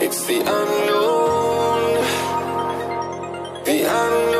It's the unknown, the unknown.